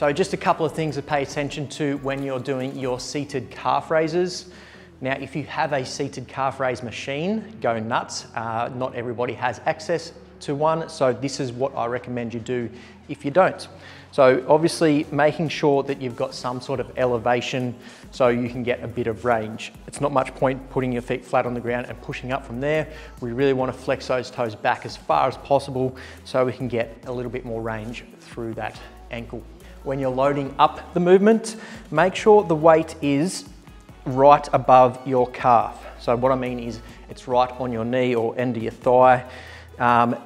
So just a couple of things to pay attention to when you're doing your seated calf raises. Now, if you have a seated calf raise machine, go nuts. Uh, not everybody has access to one, so this is what I recommend you do if you don't. So obviously making sure that you've got some sort of elevation so you can get a bit of range. It's not much point putting your feet flat on the ground and pushing up from there. We really want to flex those toes back as far as possible so we can get a little bit more range through that ankle. When you're loading up the movement, make sure the weight is right above your calf. So what I mean is it's right on your knee or end of your thigh. Um,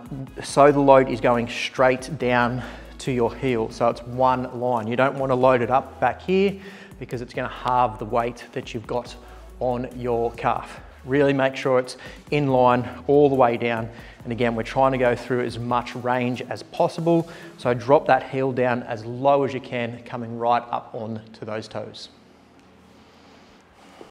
so the load is going straight down to your heel. So it's one line. You don't want to load it up back here because it's going to halve the weight that you've got on your calf. Really make sure it's in line all the way down. And again, we're trying to go through as much range as possible. So drop that heel down as low as you can, coming right up on to those toes.